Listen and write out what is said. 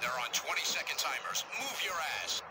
They're on 20-second timers. Move your ass.